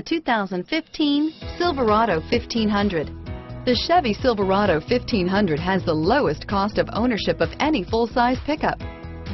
The 2015 Silverado 1500. The Chevy Silverado 1500 has the lowest cost of ownership of any full-size pickup.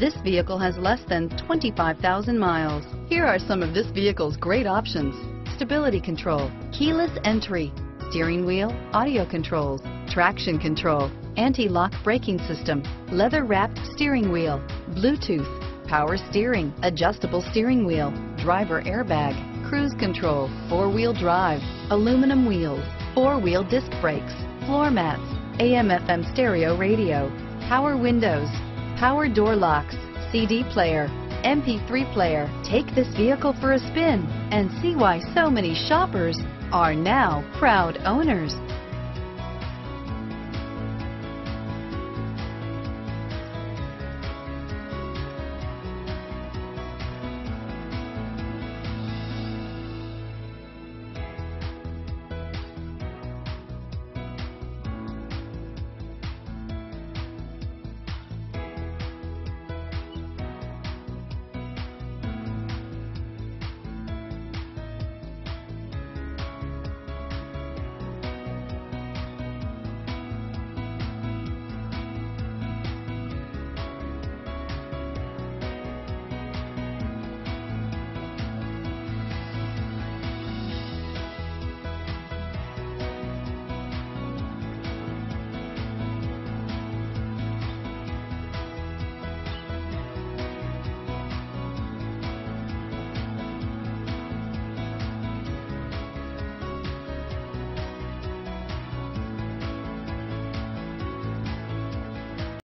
This vehicle has less than 25,000 miles. Here are some of this vehicle's great options. Stability control, keyless entry, steering wheel, audio controls, traction control, anti-lock braking system, leather-wrapped steering wheel, Bluetooth, power steering, adjustable steering wheel, driver airbag, cruise control, four-wheel drive, aluminum wheels, four-wheel disc brakes, floor mats, AM FM stereo radio, power windows, power door locks, CD player, MP3 player. Take this vehicle for a spin and see why so many shoppers are now proud owners.